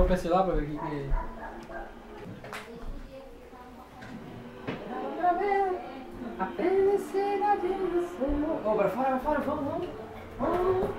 PC lá pra ver o que que... A felicidade do seu. Ô, pra fora, fora, vamos, vamos. Vamos.